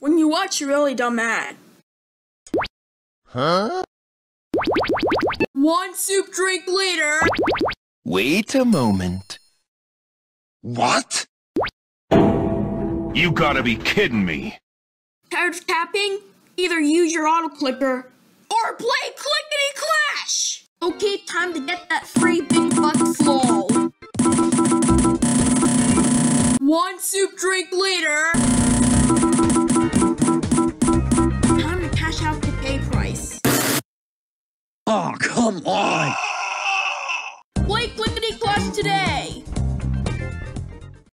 when you watch a really dumb ad. Huh? One soup drink later. Wait a moment. What? You gotta be kidding me. Tired of tapping? Either use your auto clicker or play Clickety Clash! Okay, time to get that free big buck flow. One soup drink later. Oh, come on! Play Clickety Clash today!